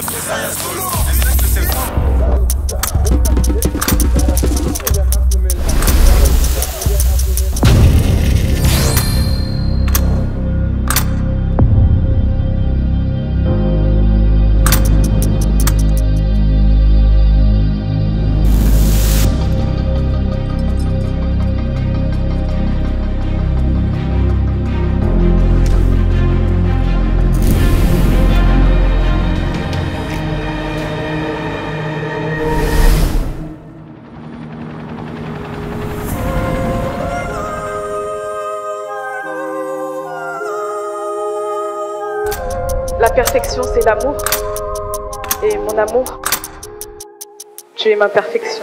todos. La perfection, c'est l'amour. Et mon amour, tu es ma perfection.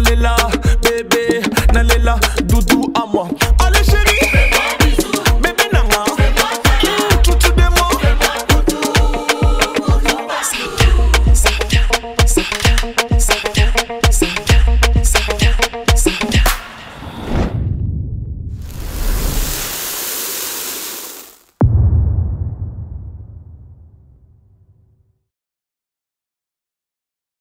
little